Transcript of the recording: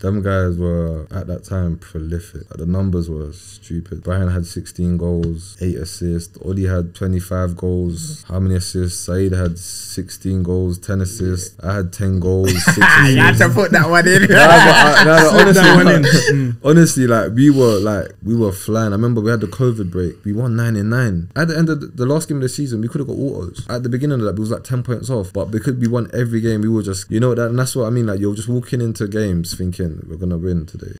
Them guys were at that time prolific. The numbers were stupid. Bryan had 16 goals, 8 assists. Ollie had 25 goals. Mm-hmm. How many assists? Saeed had 16 goals, 10 assists. I had 10 goals, 6 you had to put that one in. Nah, but I- nah, that one in. honestly, mm. honestly, like we were like we were flying. I remember we had the COVID break. We won nine in nine. At the end of the, the last game of the season, we could have got autos. At the beginning of that, we was like ten points off. But because we won every game, we were just you know that, and that's what I mean. Like you're just walking into games thinking we're gonna win today.